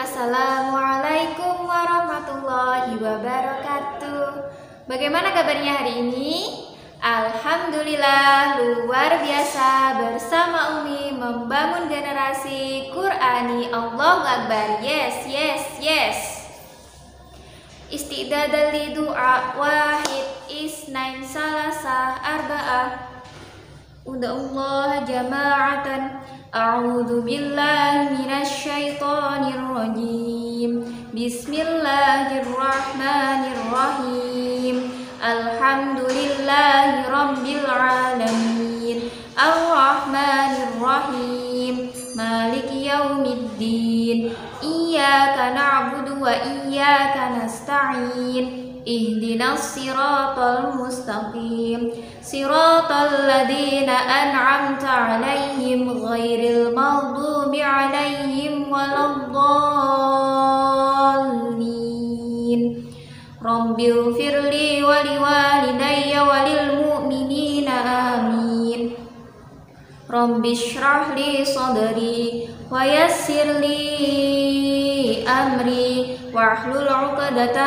Assalamualaikum warahmatullahi wabarakatuh. Bagaimana kabarnya hari ini? Alhamdulillah luar biasa bersama Umi membangun generasi Qurani Allah Akbar. Yes, yes, yes. Istidadal du'a wahid isnain salasah arba'ah Uda Allah jama'atan A'udzu billahi minasyaitonir rajim Bismillahirrahmanirrahim. Alhamdulillahi rabbil alamin. Ar-Rahmanir-Rahim. Maliki yaumiddin. Iyyaka na'budu wa iyyaka nasta'in اهدنا الصراط المستقيم. صراط الذين أنعمت عليهم غير المغضوب عليهم ولا الضالين. رب اغفر لي ولوالدي وللمؤمنين آمين. رب اشرح لي صدري ويسر لي أمري واحلل عقدة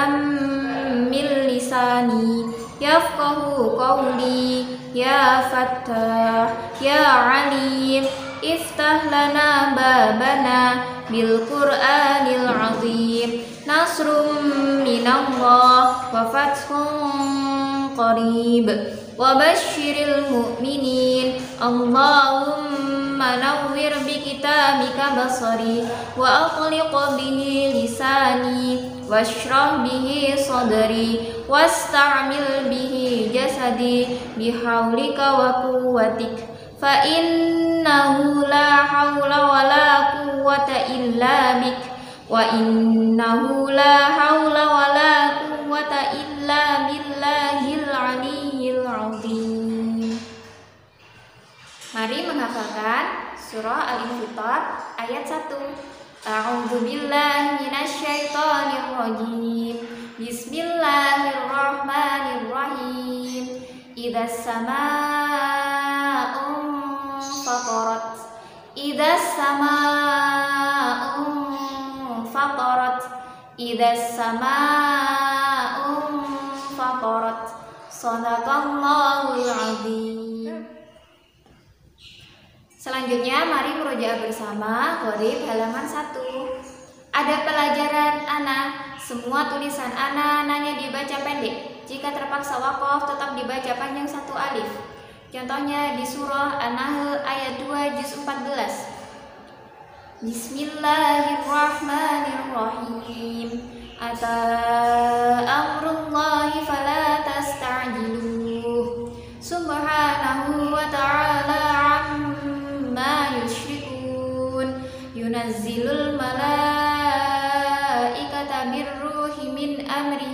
min lisani yafqahu qawli ya fattah ya alim iftah lana babana bil qur'anil azim. Nasrum minallah wa fathun qarib. Wa basyiril mu'minin Allahumma nawwir bi kitabika basari wa aqliq bihi lisani washrah bihi sadri wasta'mil bihi jasadi bihaulika wa quwwatik fa innahu la haula wa la quwwata illa bik wa innahu la haula surah Al-Infitar ayat 1 A'udzu billahi minasyaitonir rajim. Bismillahirrahmanirrahim. Idza samaa'un fatarat. Idza samaa'un fatarat. Idza samaa'un fatarat. Shadaqallahul azim. Selanjutnya mari merujuk bersama Qorib halaman 1 Ada pelajaran anak. Semua tulisan anak nanya dibaca pendek. Jika terpaksa wakof tetap dibaca panjang satu alif. Contohnya di surah An-Nahl ayat 2 juz 14 Bismillahirrahmanirrahim. Ata Yunazzilul malaikata birruhi min amrihi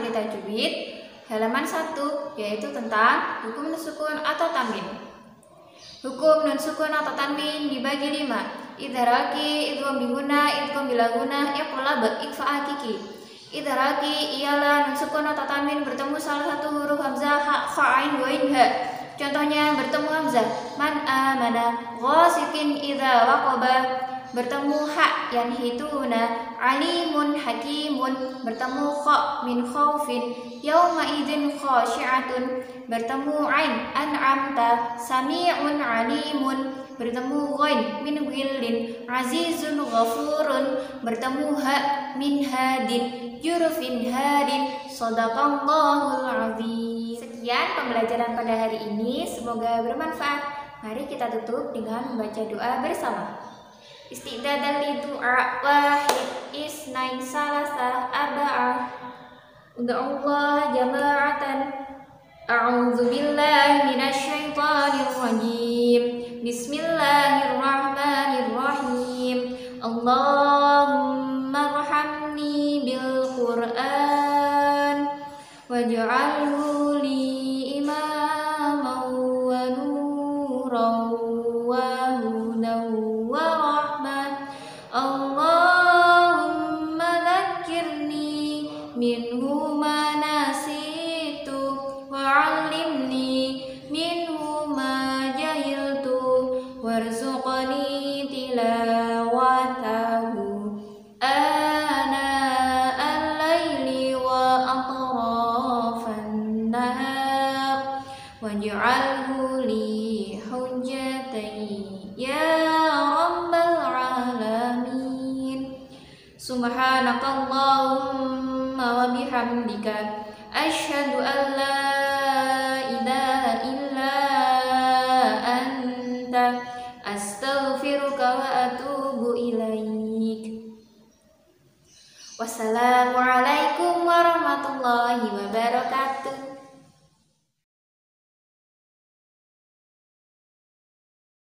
materi tajwid halaman 1 yaitu tentang hukum nusukun atau tanwin. Hukum nun sukun atau tanwin dibagi lima. Idharaki, idgham biguna, idgham bilaguna, iqlab, ikfa hakiki Idharaki ialah nun sukun atau tanwin bertemu salah satu huruf hamzah ha, kha, ain, wain, ha Contohnya bertemu hamzah. Man amana ghasikin idza waqaba bertemu ha yang hituna alimun hakimun bertemu kha min khaufin yauma idzin khashi'atun bertemu ain an'amta sami'un alimun. Bertemu ghain min ghillin azizun ghafurun. Bertemu ha min hadin jurufin hadin. Sadaqallahul azim. Sekian pembelajaran pada hari ini. Semoga bermanfaat. Mari kita tutup dengan membaca doa bersama Istidadan itu wahid isnain salasah Udah Allah jama'atan. A'udzu billahi minasyaitonir rajim Bismillahirrahmanirrahim. Allahumma rahamni bil Qur'an. Waj'alhu li imaman wa nuran wa hudan wa waj'alhu li hujjatan ya rabbal alamin subhanakallahumma wa bihamdika asyhadu an la ilaha illa anta astaghfiruka wa atubu ilaik wassalamualaikum warahmatullahi wabarakatuh